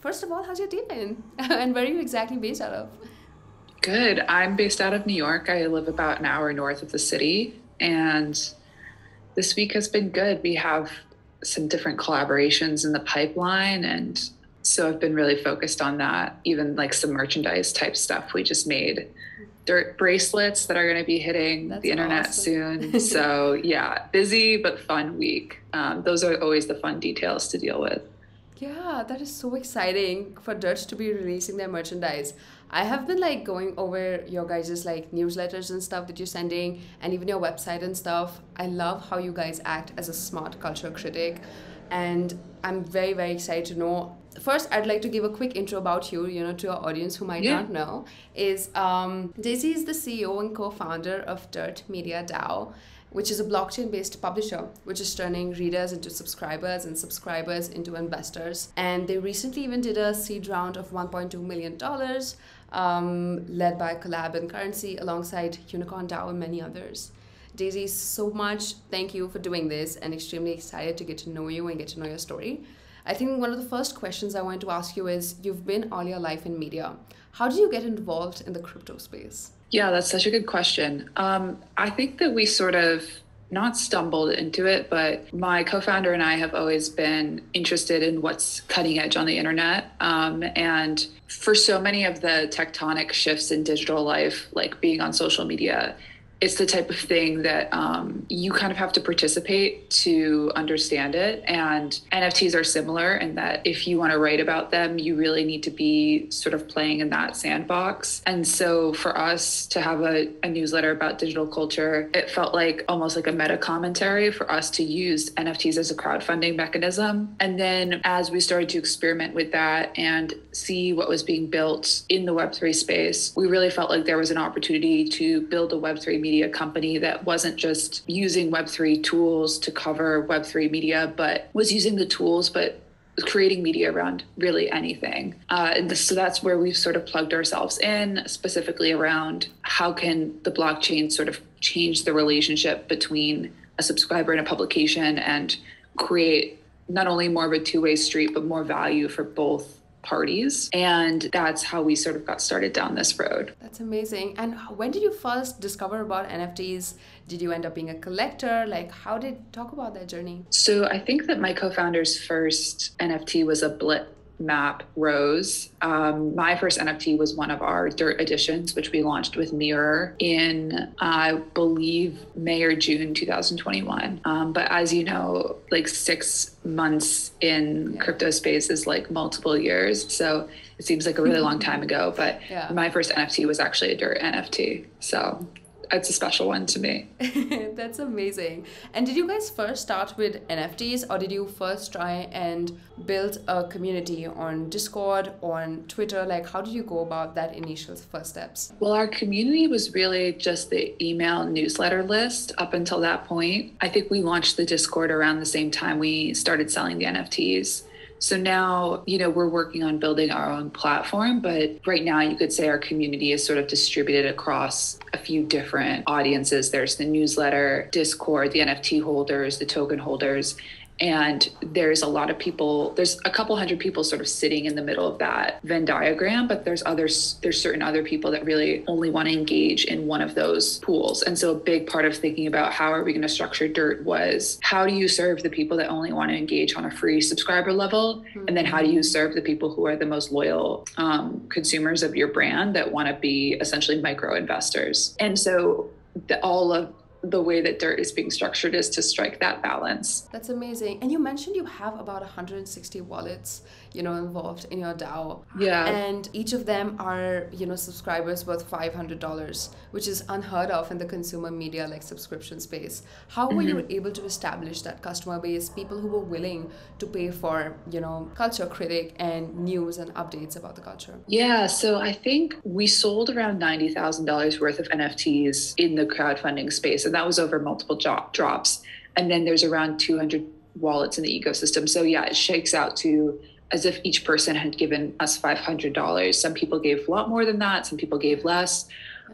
First of all, how's your day been? and where are you exactly based out of? Good. I'm based out of New York. I live about an hour north of the city. And this week has been good. We have some different collaborations in the pipeline. And so I've been really focused on that, even like some merchandise type stuff we just made. Dirt bracelets that are going to be hitting That's the internet awesome. soon. so, yeah, busy but fun week. Um, those are always the fun details to deal with. Yeah, that is so exciting for Dirt to be releasing their merchandise. I have been like going over your guys' like newsletters and stuff that you're sending and even your website and stuff. I love how you guys act as a smart culture critic and I'm very very excited to know first i'd like to give a quick intro about you you know to our audience who might yeah. not know is um, daisy is the ceo and co-founder of dirt media dao which is a blockchain based publisher which is turning readers into subscribers and subscribers into investors. And they recently even did a seed round of $1.2 million, um, led by Collab and Currency alongside Unicorn DAO and many others. Daisy, so much thank you for doing this and extremely excited to get to know you and get to know your story. I think one of the first questions I wanted to ask you is you've been all your life in media. How did you get involved in the crypto space? Yeah, that's such a good question. Um, I think that we sort of not stumbled into it, but my co founder and I have always been interested in what's cutting edge on the internet. Um, and for so many of the tectonic shifts in digital life, like being on social media, it's the type of thing that um, you kind of have to participate to understand it. And NFTs are similar in that if you want to write about them, you really need to be sort of playing in that sandbox. And so for us to have a, a newsletter about digital culture, it felt like almost like a meta commentary for us to use NFTs as a crowdfunding mechanism. And then as we started to experiment with that and see what was being built in the Web3 space, we really felt like there was an opportunity to build a Web3 media media company that wasn't just using Web3 tools to cover Web3 media, but was using the tools, but creating media around really anything. Uh, and this, so that's where we've sort of plugged ourselves in, specifically around how can the blockchain sort of change the relationship between a subscriber and a publication and create not only more of a two-way street, but more value for both parties. And that's how we sort of got started down this road. That's amazing. And when did you first discover about NFTs? Did you end up being a collector? Like, how did talk about that journey? So, I think that my co founder's first NFT was a blip map rose. Um, my first NFT was one of our dirt editions, which we launched with Mirror in, I believe, May or June 2021. Um, but as you know, like six months in yeah. crypto space is like multiple years. So it seems like a really long time ago. But yeah. my first NFT was actually a dirt NFT. So it's a special one to me. That's amazing. And did you guys first start with NFTs or did you first try and build a community on Discord, on Twitter? Like, how did you go about that initial first steps? Well, our community was really just the email newsletter list up until that point. I think we launched the Discord around the same time we started selling the NFTs. So now, you know, we're working on building our own platform, but right now you could say our community is sort of distributed across a few different audiences. There's the newsletter, Discord, the NFT holders, the token holders, and there's a lot of people there's a couple hundred people sort of sitting in the middle of that venn diagram but there's others there's certain other people that really only want to engage in one of those pools and so a big part of thinking about how are we going to structure dirt was how do you serve the people that only want to engage on a free subscriber level mm-hmm. and then how do you serve the people who are the most loyal um, consumers of your brand that want to be essentially micro investors and so the, all of the way that dirt is being structured is to strike that balance. That's amazing. And you mentioned you have about 160 wallets, you know, involved in your DAO. Yeah. And each of them are, you know, subscribers worth $500, which is unheard of in the consumer media like subscription space. How were mm-hmm. you able to establish that customer base, people who were willing to pay for, you know, culture critic and news and updates about the culture? Yeah, so I think we sold around $90,000 worth of NFTs in the crowdfunding space and that was over multiple drops. And then there's around 200 wallets in the ecosystem. So yeah, it shakes out to as if each person had given us $500. Some people gave a lot more than that, some people gave less.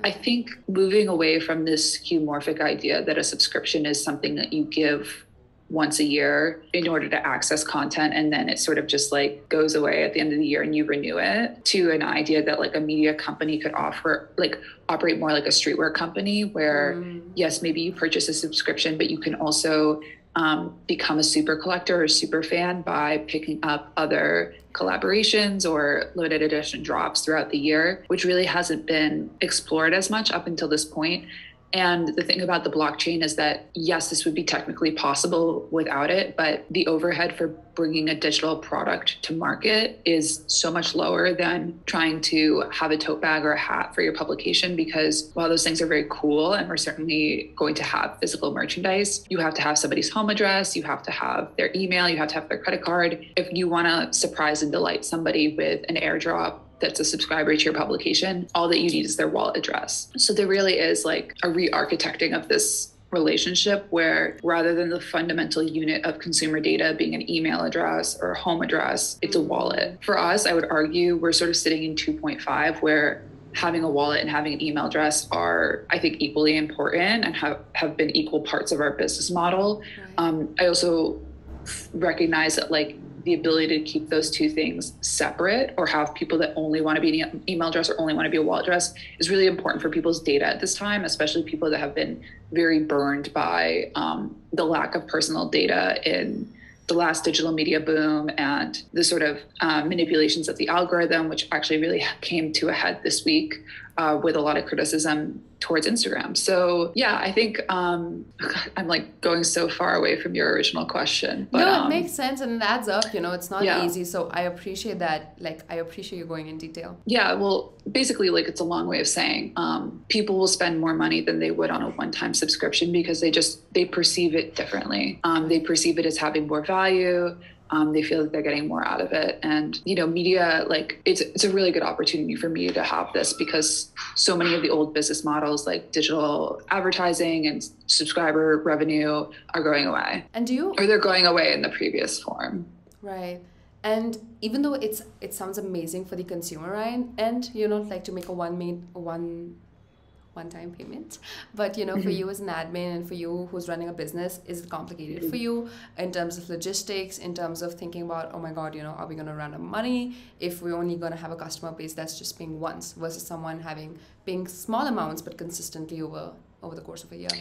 I think moving away from this skeuomorphic idea that a subscription is something that you give once a year in order to access content and then it sort of just like goes away at the end of the year and you renew it to an idea that like a media company could offer like operate more like a streetwear company where mm. yes maybe you purchase a subscription but you can also um, become a super collector or super fan by picking up other collaborations or limited edition drops throughout the year, which really hasn't been explored as much up until this point. And the thing about the blockchain is that, yes, this would be technically possible without it, but the overhead for bringing a digital product to market is so much lower than trying to have a tote bag or a hat for your publication. Because while those things are very cool and we're certainly going to have physical merchandise, you have to have somebody's home address, you have to have their email, you have to have their credit card. If you want to surprise and delight somebody with an airdrop, that's a subscriber to your publication, all that you need is their wallet address. So there really is like a re architecting of this relationship where rather than the fundamental unit of consumer data being an email address or a home address, it's a wallet. For us, I would argue we're sort of sitting in 2.5 where having a wallet and having an email address are, I think, equally important and have, have been equal parts of our business model. Right. Um, I also recognize that like the ability to keep those two things separate or have people that only want to be an email address or only want to be a wallet address is really important for people's data at this time, especially people that have been very burned by um, the lack of personal data in the last digital media boom and the sort of um, manipulations of the algorithm, which actually really came to a head this week uh, with a lot of criticism towards Instagram. So yeah, I think um, I'm like going so far away from your original question. But, no, it um, makes sense and it adds up. You know, it's not yeah. easy. So I appreciate that. Like I appreciate you going in detail. Yeah, well, basically, like it's a long way of saying um, people will spend more money than they would on a one-time subscription because they just they perceive it differently. Um, they perceive it as having more value um, they feel like they're getting more out of it. And you know media like it's it's a really good opportunity for me to have this because so many of the old business models like digital advertising and subscriber revenue are going away. And do you or they're going away in the previous form. Right. And even though it's it sounds amazing for the consumer right? And you know like to make a one main one one-time payment but you know mm-hmm. for you as an admin and for you who's running a business is it complicated mm-hmm. for you in terms of logistics in terms of thinking about oh my god you know are we going to run out of money if we're only going to have a customer base that's just paying once versus someone having paying small amounts but consistently over over the course of a year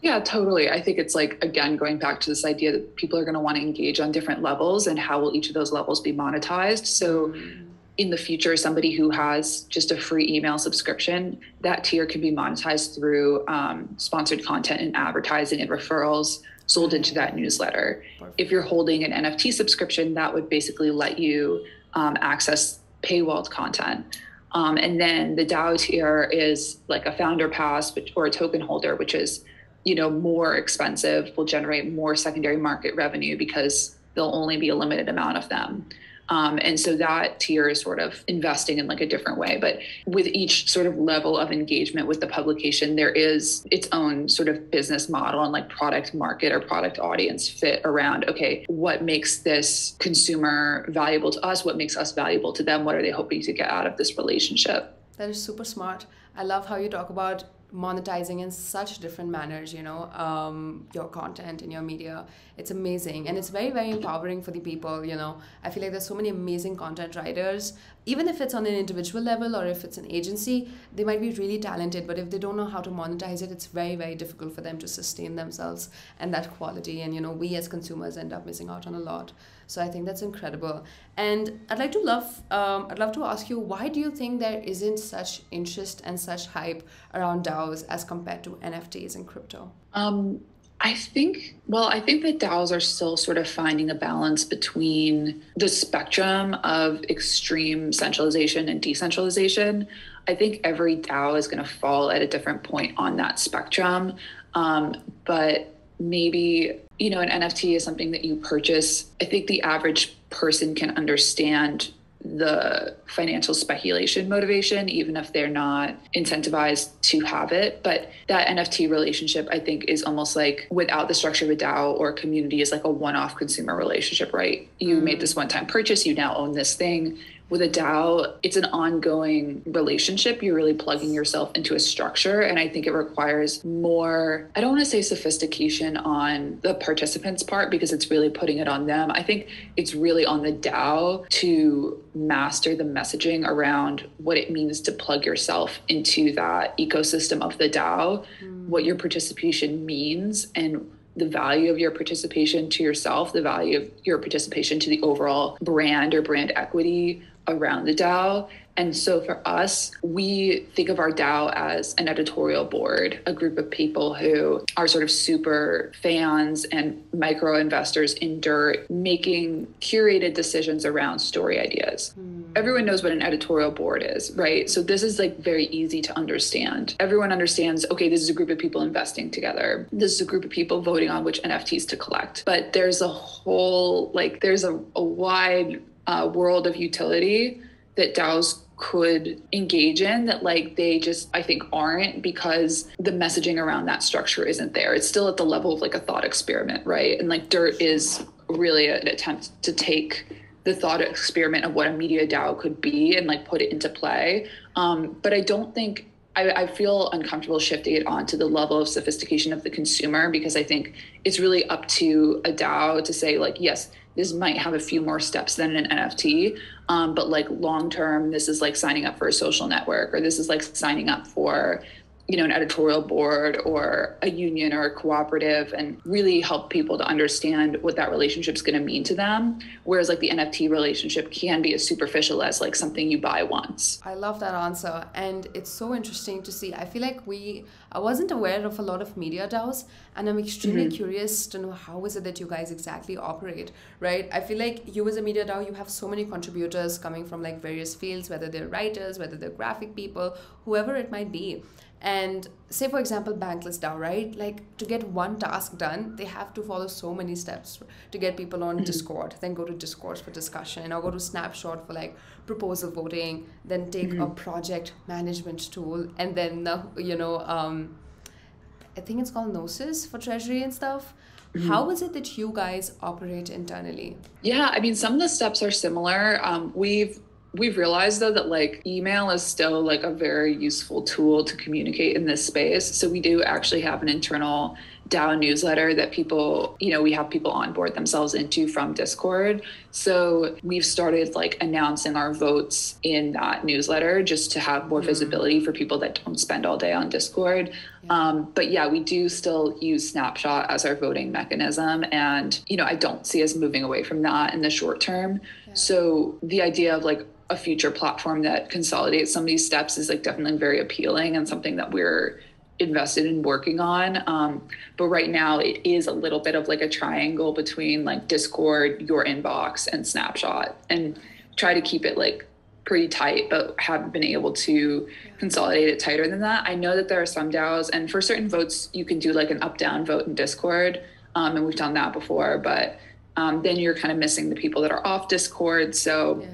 yeah, totally. I think it's like, again, going back to this idea that people are going to want to engage on different levels and how will each of those levels be monetized. So, mm-hmm in the future somebody who has just a free email subscription that tier can be monetized through um, sponsored content and advertising and referrals sold into that newsletter. Perfect. if you're holding an nft subscription that would basically let you um, access paywalled content. Um, and then the dao tier is like a founder pass or a token holder which is you know more expensive will generate more secondary market revenue because there'll only be a limited amount of them um, and so that tier is sort of investing in like a different way. But with each sort of level of engagement with the publication, there is its own sort of business model and like product market or product audience fit around, okay, what makes this consumer valuable to us? What makes us valuable to them? What are they hoping to get out of this relationship? That is super smart. I love how you talk about monetizing in such different manners you know um, your content and your media. It's amazing. And it's very very empowering for the people you know. I feel like there's so many amazing content writers. Even if it's on an individual level or if it's an agency they might be really talented but if they don't know how to monetize it it's very very difficult for them to sustain themselves and that quality. And you know we as consumers end up missing out on a lot so I think that's incredible. And I'd like to love, um, I'd love to ask you, why do you think there isn't such interest and such hype around DAOs as compared to NFTs and crypto? Um, I think, well, I think that DAOs are still sort of finding a balance between the spectrum of extreme centralization and decentralization. I think every DAO is going to fall at a different point on that spectrum. Um, but maybe you know an nft is something that you purchase. I think the average person can understand the financial speculation motivation even if they're not incentivized to have it. But that nft relationship i think is almost like without the structure of a dao or community is like a one-off consumer relationship right? You mm. made this one-time purchase you now own this thing with a DAO, it's an ongoing relationship. You're really plugging yourself into a structure. And I think it requires more, I don't want to say sophistication on the participants' part because it's really putting it on them. I think it's really on the DAO to master the messaging around what it means to plug yourself into that ecosystem of the DAO, mm. what your participation means, and the value of your participation to yourself, the value of your participation to the overall brand or brand equity around the DAO. And so for us, we think of our DAO as an editorial board, a group of people who are sort of super fans and micro investors in dirt, making curated decisions around story ideas. Mm. Everyone knows what an editorial board is, right? So this is like very easy to understand. Everyone understands, okay, this is a group of people investing together. This is a group of people voting on which NFTs to collect. But there's a whole, like, there's a, a wide uh, world of utility that DAOs could engage in that like they just I think aren't because the messaging around that structure isn't there. It's still at the level of like a thought experiment, right? And like dirt is really an attempt to take the thought experiment of what a media DAO could be and like put it into play. Um, but I don't think I, I, feel uncomfortable shifting it onto the level of sophistication of the consumer because I think it's really up to a DAO to say like, yes, this might have a few more steps than an NFT. Um, but like long term, this is like signing up for a social network, or this is like signing up for you know an editorial board or a union or a cooperative and really help people to understand what that relationship is going to mean to them. Whereas like the nft relationship can be as superficial as like something you buy once. I love that answer and it's so interesting to see. I feel like we i wasn't aware of a lot of media daos and i'm extremely mm-hmm. curious to know how is it that you guys exactly operate right? I feel like you as a media dao you have so many contributors coming from like various fields whether they're writers whether they're graphic people whoever it might be and say for example bankless dao right like to get one task done they have to follow so many steps to get people on mm-hmm. discord then go to discord for discussion or go to snapshot for like proposal voting then take mm-hmm. a project management tool and then uh, you know um, i think it's called gnosis for treasury and stuff Mm-hmm. How is it that you guys operate internally? Yeah, I mean, some of the steps are similar. Um, we've We've realized though that like email is still like a very useful tool to communicate in this space. So we do actually have an internal DAO newsletter that people, you know, we have people onboard themselves into from Discord. So we've started like announcing our votes in that newsletter just to have more mm-hmm. visibility for people that don't spend all day on Discord. Yeah. Um, but yeah, we do still use Snapshot as our voting mechanism. And, you know, I don't see us moving away from that in the short term. Yeah. So the idea of like a future platform that consolidates some of these steps is like definitely very appealing and something that we're invested in working on. Um, but right now it is a little bit of like a triangle between like Discord, your inbox, and Snapshot, and try to keep it like pretty tight, but haven't been able to consolidate it tighter than that. I know that there are some DAOs, and for certain votes, you can do like an up down vote in Discord. Um, and we've done that before, but um, then you're kind of missing the people that are off Discord. So, yeah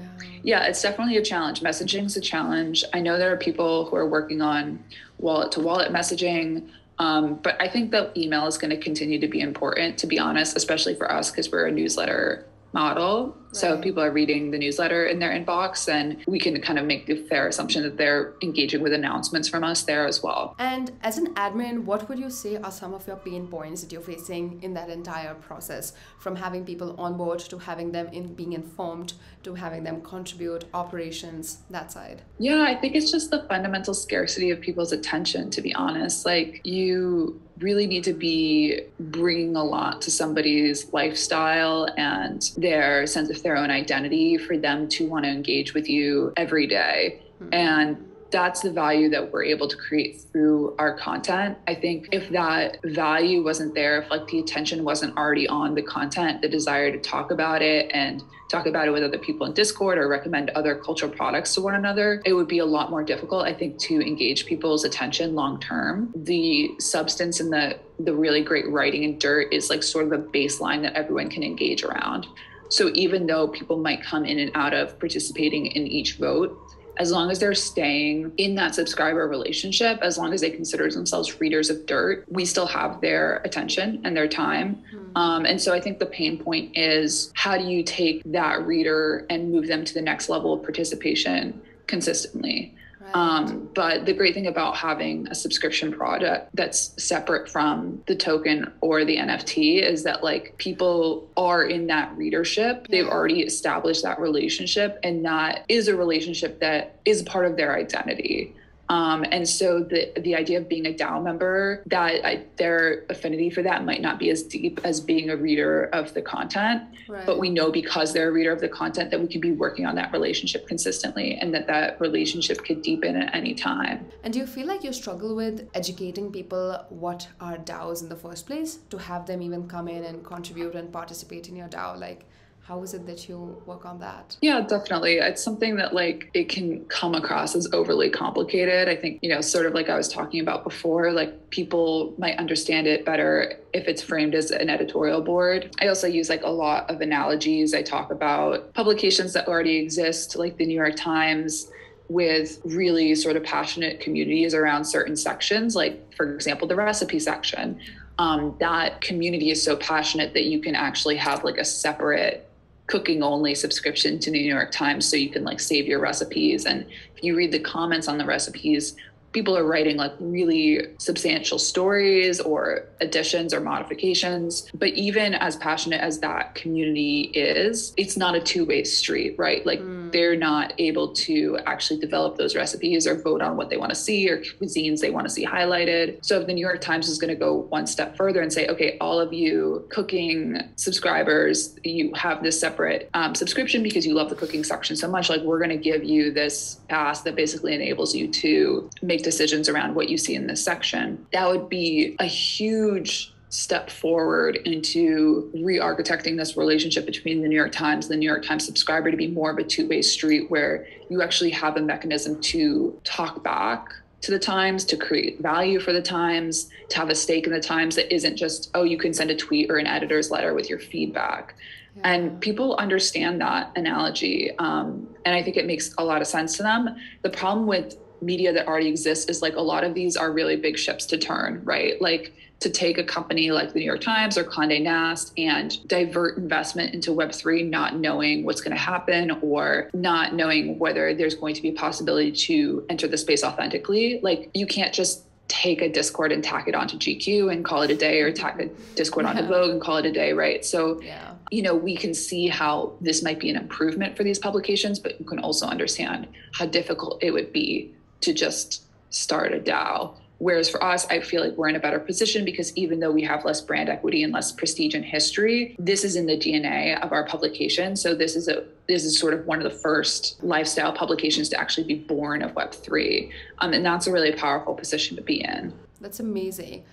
yeah, it's definitely a challenge. Messaging is a challenge. I know there are people who are working on wallet to wallet messaging. Um, but I think that email is going to continue to be important, to be honest, especially for us because we're a newsletter model. So if people are reading the newsletter in their inbox, then we can kind of make the fair assumption that they're engaging with announcements from us there as well. And as an admin, what would you say are some of your pain points that you're facing in that entire process from having people on board to having them in being informed to having them contribute operations that side? Yeah, I think it's just the fundamental scarcity of people's attention to be honest. Like you really need to be bringing a lot to somebody's lifestyle and their sense of their own identity for them to want to engage with you every day. Mm-hmm. And that's the value that we're able to create through our content. I think if that value wasn't there, if like the attention wasn't already on the content, the desire to talk about it and talk about it with other people in Discord or recommend other cultural products to one another, it would be a lot more difficult, I think, to engage people's attention long term. The substance and the the really great writing and dirt is like sort of the baseline that everyone can engage around. So even though people might come in and out of participating in each vote, as long as they're staying in that subscriber relationship, as long as they consider themselves readers of dirt, we still have their attention and their time. Mm. Um, and so I think the pain point is how do you take that reader and move them to the next level of participation consistently? Um, but the great thing about having a subscription product that's separate from the token or the NFT is that like people are in that readership. They've already established that relationship, and that is a relationship that is part of their identity. Um, and so the the idea of being a DAO member, that I, their affinity for that might not be as deep as being a reader of the content. Right. But we know because they're a reader of the content that we can be working on that relationship consistently, and that that relationship could deepen at any time. And do you feel like you struggle with educating people what are DAOs in the first place to have them even come in and contribute and participate in your DAO? Like how is it that you work on that? Yeah definitely. It's something that like it can come across as overly complicated. I think you know sort of like i was talking about before like people might understand it better if it's framed as an editorial board. I also use like a lot of analogies. I talk about publications that already exist like the new york times with really sort of passionate communities around certain sections like for example the recipe section. Um, that community is so passionate that you can actually have like a separate cooking only subscription to the New York Times so you can like save your recipes. And if you read the comments on the recipes, people are writing like really substantial stories or additions or modifications. But even as passionate as that community is, it's not a two way street, right? Like mm. They're not able to actually develop those recipes or vote on what they want to see or cuisines they want to see highlighted. So if the New York Times is going to go one step further and say, okay, all of you cooking subscribers, you have this separate um, subscription because you love the cooking section so much, like we're going to give you this pass that basically enables you to make decisions around what you see in this section, that would be a huge step forward into re-architecting this relationship between the New York Times and the New York Times subscriber to be more of a two-way street where you actually have a mechanism to talk back to the Times, to create value for the Times, to have a stake in the Times that isn't just, oh, you can send a tweet or an editor's letter with your feedback. Yeah. And people understand that analogy. Um, and I think it makes a lot of sense to them. The problem with media that already exists is like a lot of these are really big ships to turn, right? Like to take a company like the New York Times or Condé Nast and divert investment into Web3, not knowing what's going to happen or not knowing whether there's going to be a possibility to enter the space authentically. Like you can't just take a Discord and tack it onto GQ and call it a day or tack a Discord onto Vogue and call it a day, right? So, yeah. you know, we can see how this might be an improvement for these publications, but you can also understand how difficult it would be to just start a DAO. Whereas for us, I feel like we're in a better position because even though we have less brand equity and less prestige and history, this is in the DNA of our publication. So this is a this is sort of one of the first lifestyle publications to actually be born of Web three, um, and that's a really powerful position to be in. That's amazing.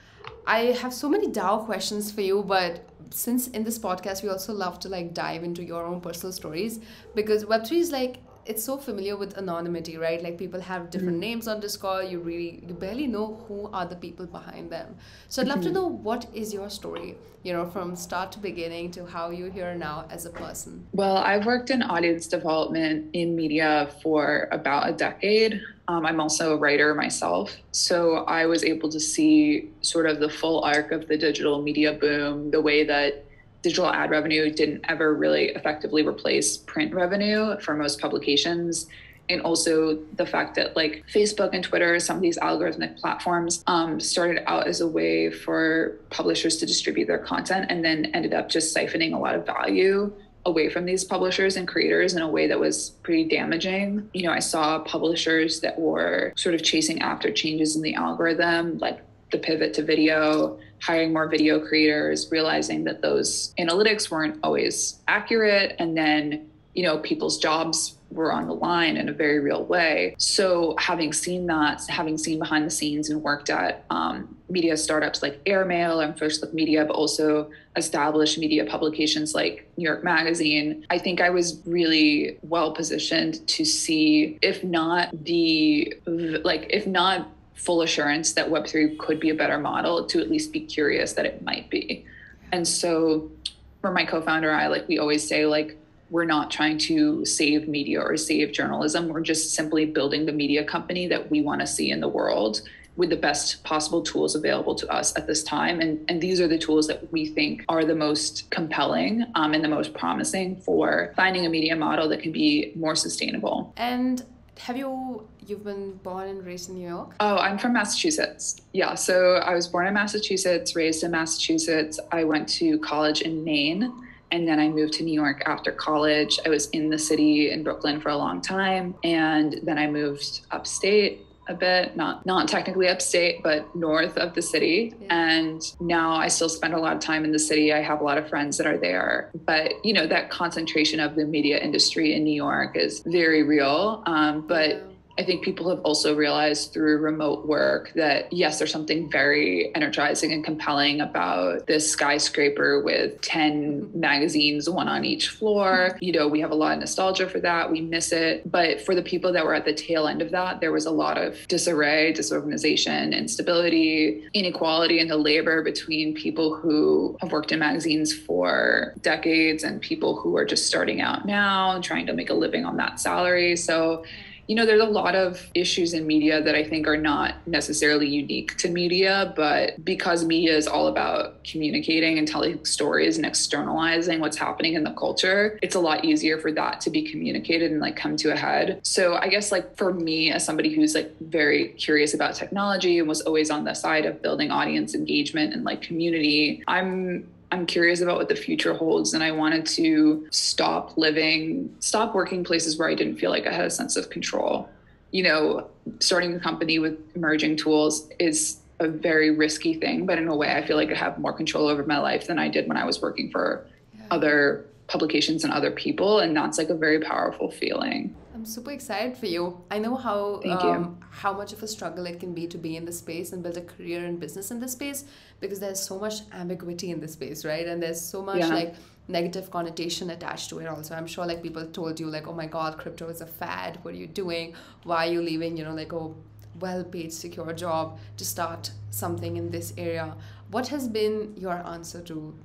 I have so many DAO questions for you, but since in this podcast we also love to like dive into your own personal stories because Web3 is like it's so familiar with anonymity, right? Like people have different mm-hmm. names on Discord. You really you barely know who are the people behind them. So I'd love mm-hmm. to know what is your story, you know, from start to beginning to how you're here now as a person. Well, I've worked in audience development in media for about a decade. Um, I'm also a writer myself. So I was able to see sort of the full arc of the digital media boom, the way that digital ad revenue didn't ever really effectively replace print revenue for most publications and also the fact that like facebook and twitter some of these algorithmic platforms um, started out as a way for publishers to distribute their content and then ended up just siphoning a lot of value away from these publishers and creators in a way that was pretty damaging. You know, I saw publishers that were sort of chasing after changes in the algorithm, like the pivot to video, hiring more video creators, realizing that those analytics weren't always accurate, and then you know people's jobs were on the line in a very real way. So having seen that, having seen behind the scenes and worked at um, media startups like Airmail and First Look Media, but also established media publications like New York Magazine, I think I was really well positioned to see, if not the like, if not full assurance that Web3 could be a better model to at least be curious that it might be. And so for my co-founder I like we always say like we're not trying to save media or save journalism. We're just simply building the media company that we want to see in the world. with the best possible tools available to us at this time. And, and these are the tools that we think are the most compelling um, and the most promising for finding a media model that can be more sustainable. And have you you've been born and raised in New York? Oh, I'm from Massachusetts. Yeah, so I was born in Massachusetts, raised in Massachusetts. I went to college in Maine and then I moved to New York after college. I was in the city in Brooklyn for a long time and then I moved upstate a bit, not not technically upstate, but north of the city. Yeah. And now I still spend a lot of time in the city. I have a lot of friends that are there. But you know, that concentration of the media industry in New York is very real. Um, but yeah I think people have also realized through remote work that yes, there's something very energizing and compelling about this skyscraper with 10 magazines, one on each floor. You know, we have a lot of nostalgia for that. We miss it. But for the people that were at the tail end of that, there was a lot of disarray, disorganization, instability, inequality in the labor between people who have worked in magazines for decades and people who are just starting out now and trying to make a living on that salary. So, you know, there's a lot of issues in media that I think are not necessarily unique to media, but because media is all about communicating and telling stories and externalizing what's happening in the culture, it's a lot easier for that to be communicated and like come to a head. So I guess like for me as somebody who's like very curious about technology and was always on the side of building audience engagement and like community, I'm I'm curious about what the future holds. And I wanted to stop living, stop working places where I didn't feel like I had a sense of control. You know, starting a company with emerging tools is a very risky thing, but in a way, I feel like I have more control over my life than I did when I was working for yeah. other publications and other people. And that's like a very powerful feeling. I'm super excited for you. I know how um, how much of a struggle it can be to be in this space and build a career and business in this space because there's so much ambiguity in this space, right? And there's so much yeah. like negative connotation attached to it also. I'm sure like people told you like, oh my god, crypto is a fad. What are you doing? Why are you leaving? You know, like a well-paid, secure job to start something in this area. What has been your answer to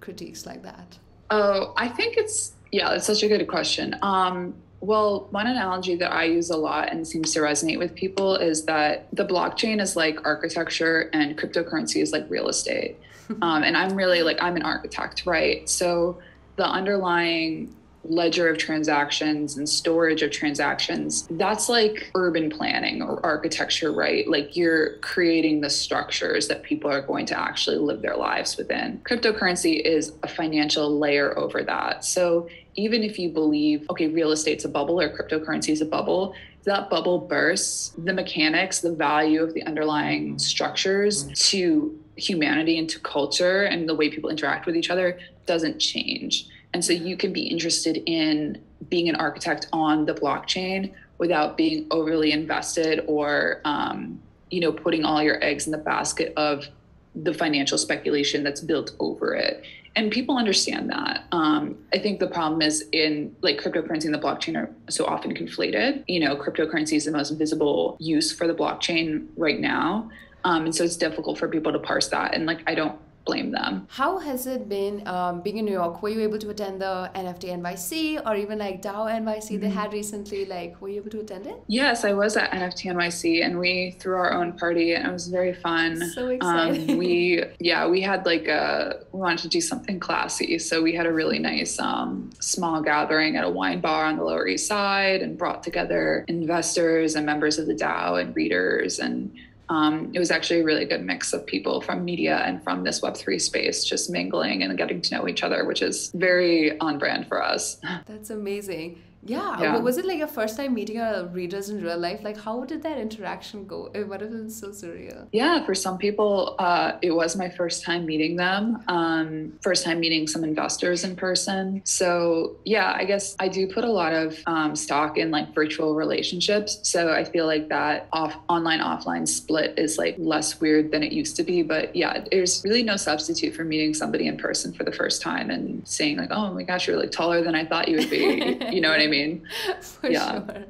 critiques like that? Oh, I think it's yeah, it's such a good question. Um, well, one analogy that I use a lot and seems to resonate with people is that the blockchain is like architecture and cryptocurrency is like real estate. um, and I'm really like, I'm an architect, right? So the underlying ledger of transactions and storage of transactions that's like urban planning or architecture right? Like you're creating the structures that people are going to actually live their lives within. Cryptocurrency is a financial layer over that. So even if you believe okay real estate's a bubble or cryptocurrency is a bubble that bubble bursts the mechanics the value of the underlying structures to humanity and to culture and the way people interact with each other doesn't change and so you can be interested in being an architect on the blockchain without being overly invested or, um, you know, putting all your eggs in the basket of the financial speculation that's built over it. And people understand that. Um, I think the problem is in like cryptocurrency and the blockchain are so often conflated. You know, cryptocurrency is the most visible use for the blockchain right now. Um, and so it's difficult for people to parse that. And like, I don't blame them. How has it been um, being in New York? Were you able to attend the NFT NYC or even like DAO NYC mm-hmm. they had recently? Like, were you able to attend it? Yes, I was at NFT NYC and we threw our own party and it was very fun. So exciting. Um, we, yeah, we had like a, we wanted to do something classy. So we had a really nice um, small gathering at a wine bar on the Lower East Side and brought together investors and members of the DAO and readers and um, it was actually a really good mix of people from media and from this Web3 space just mingling and getting to know each other, which is very on brand for us. That's amazing. Yeah. yeah. Was it like your first time meeting your readers in real life? Like, how did that interaction go? It would have been so surreal. Yeah, for some people, uh, it was my first time meeting them. Um, first time meeting some investors in person. So yeah, I guess I do put a lot of um, stock in like virtual relationships. So I feel like that off online offline split is like less weird than it used to be. But yeah, there's really no substitute for meeting somebody in person for the first time and saying like, oh my gosh, you're like taller than I thought you would be. you know what I mean? Mean? For yeah. sure.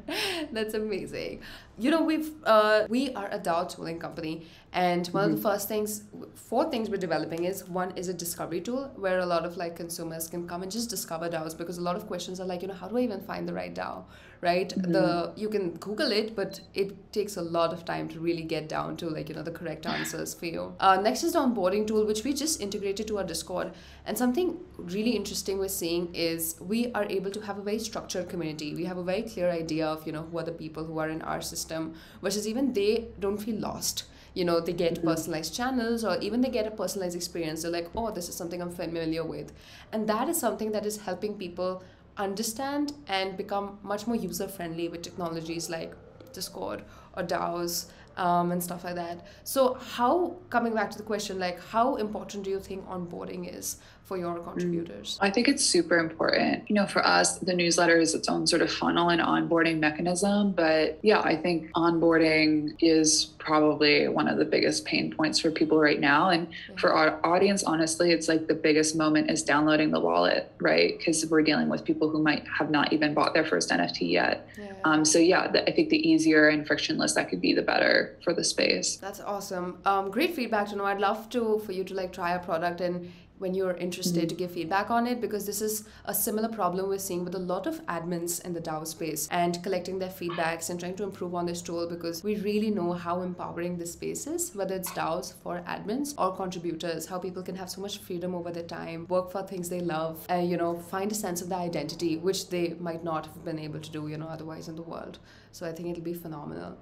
That's amazing. You know, we've uh, we are a DAO tooling company, And one mm-hmm. of the first things, four things we're developing is one is a discovery tool where a lot of like consumers can come and just discover DAOs because a lot of questions are like, you know, how do I even find the right DAO? Right? Mm-hmm. The you can Google it, but it takes a lot of time to really get down to like, you know, the correct answers for you. Uh, next is the onboarding tool, which we just integrated to our Discord. And something really interesting we're seeing is we are able to have a very structured community. We have a very clear idea of, you know, who are the people who are in our system, versus even they don't feel lost you know they get mm-hmm. personalized channels or even they get a personalized experience they're like oh this is something i'm familiar with and that is something that is helping people understand and become much more user friendly with technologies like discord or daos um, and stuff like that so how coming back to the question like how important do you think onboarding is for your mm. contributors? I think it's super important. You know, for us, the newsletter is its own sort of funnel and onboarding mechanism. But yeah, I think onboarding is probably one of the biggest pain points for people right now. And yeah. for our audience, honestly, it's like the biggest moment is downloading the wallet, right? Because we're dealing with people who might have not even bought their first NFT yet. Yeah. Um, so yeah, the, I think the easier and frictionless that could be, the better for the space. That's awesome. Um, great feedback to know. I'd love to for you to like try a product and when you're interested mm-hmm. to give feedback on it because this is a similar problem we're seeing with a lot of admins in the DAO space and collecting their feedbacks and trying to improve on this tool because we really know how empowering this space is, whether it's DAOs for admins or contributors, how people can have so much freedom over their time, work for things they love, and you know, find a sense of their identity, which they might not have been able to do, you know, otherwise in the world. So I think it'll be phenomenal.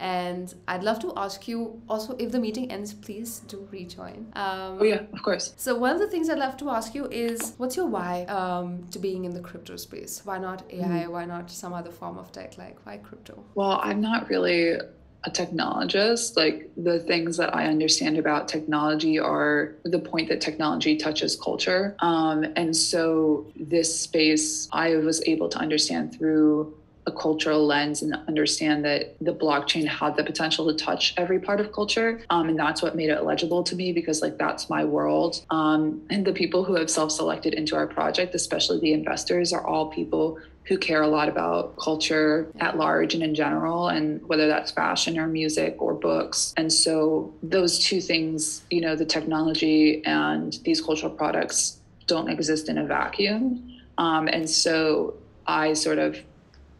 And I'd love to ask you also if the meeting ends, please do rejoin. Um, oh, yeah, of course. So, one of the things I'd love to ask you is what's your why um, to being in the crypto space? Why not AI? Mm. Why not some other form of tech? Like, why crypto? Well, I'm not really a technologist. Like the things that I understand about technology are the point that technology touches culture. Um, and so this space I was able to understand through a cultural lens and understand that the blockchain had the potential to touch every part of culture. Um, and that's what made it legible to me because, like, that's my world. Um, and the people who have self selected into our project, especially the investors, are all people who care a lot about culture at large and in general, and whether that's fashion or music or books. And so, those two things, you know, the technology and these cultural products don't exist in a vacuum. Um, and so, I sort of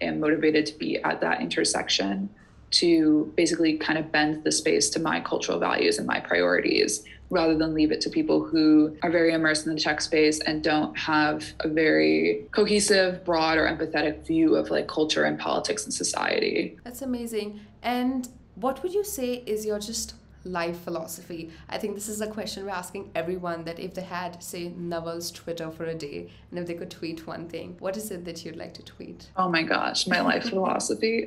am motivated to be at that intersection to basically kind of bend the space to my cultural values and my priorities rather than leave it to people who are very immersed in the tech space and don't have a very cohesive, broad, or empathetic view of like culture and politics and society. That's amazing. And what would you say is your just life philosophy? I think this is a question we're asking everyone that if they had, say, Naval's Twitter for a day and if they could tweet one thing, what is it that you'd like to tweet? Oh my gosh, my life philosophy.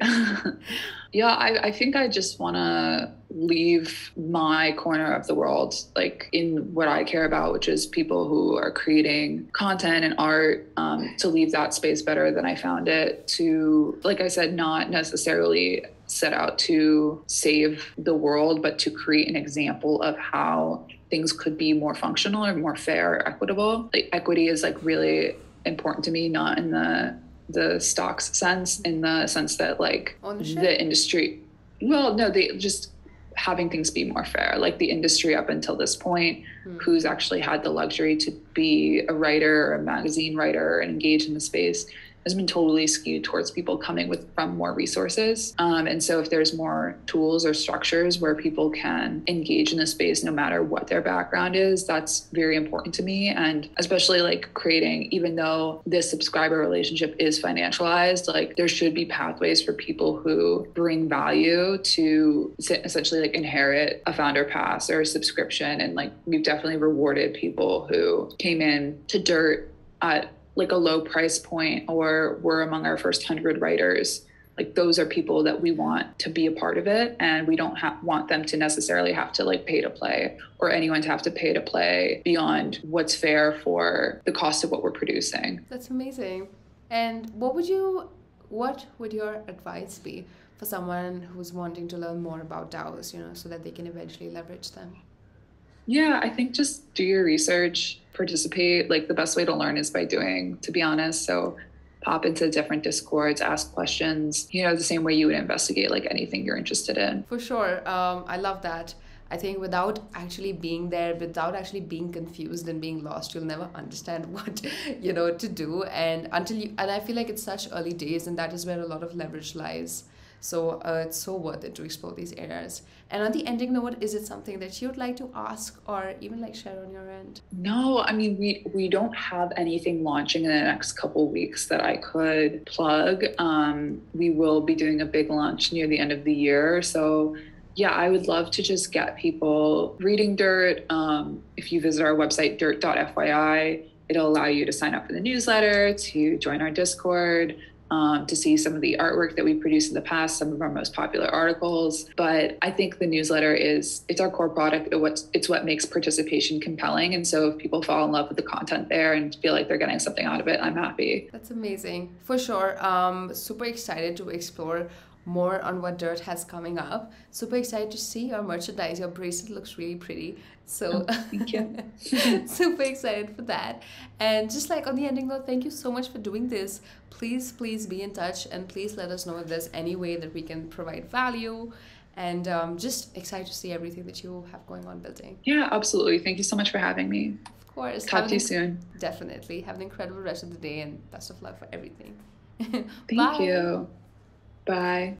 yeah, I, I think I just want to leave my corner of the world like in what I care about, which is people who are creating content and art, um, to leave that space better than I found it. To, like I said, not necessarily set out to save the world, but to create an example of how things could be more functional or more fair or equitable. Like equity is like really important to me, not in the the stocks sense, in the sense that like Ownership? the industry well, no, they just having things be more fair. Like the industry up until this point, mm. who's actually had the luxury to be a writer or a magazine writer and engage in the space has been totally skewed towards people coming with from more resources. Um, and so if there's more tools or structures where people can engage in the space no matter what their background is, that's very important to me. And especially like creating, even though this subscriber relationship is financialized, like there should be pathways for people who bring value to essentially like inherit a founder pass or a subscription. And like we've definitely rewarded people who came in to dirt at like a low price point or we're among our first 100 writers like those are people that we want to be a part of it. And we don't ha- want them to necessarily have to like pay to play or anyone to have to pay to play beyond what's fair for the cost of what we're producing. That's amazing. And what would you what would your advice be for someone who's wanting to learn more about DAOs, you know, so that they can eventually leverage them? Yeah, I think just do your research, participate. Like the best way to learn is by doing, to be honest. So pop into different discords, ask questions, you know, the same way you would investigate like anything you're interested in. For sure. Um, I love that. I think without actually being there, without actually being confused and being lost, you'll never understand what you know to do. And until you, and I feel like it's such early days, and that is where a lot of leverage lies. So uh, it's so worth it to explore these areas. And on the ending note, is it something that you'd like to ask or even like share on your end? No, I mean we we don't have anything launching in the next couple weeks that I could plug. Um, we will be doing a big launch near the end of the year, so yeah, I would love to just get people reading Dirt. Um, if you visit our website, dirt.fyi, it'll allow you to sign up for the newsletter, to join our Discord, um, to see some of the artwork that we produced in the past, some of our most popular articles. But I think the newsletter is it's our core product. It's, what makes participation compelling. And so if people fall in love with the content there and feel like they're getting something out of it, I'm happy. That's amazing. For sure. Um, super excited to explore more on what Dirt has coming up. Super excited to see your merchandise. Your bracelet looks really pretty. So oh, thank you. super excited for that. And just like on the ending note, thank you so much for doing this. Please, please be in touch and please let us know if there's any way that we can provide value. And um, just excited to see everything that you have going on building. Yeah, absolutely. Thank you so much for having me. Of course. Talk to you soon. Definitely. Have an incredible rest of the day and best of luck for everything. Thank you. Bye.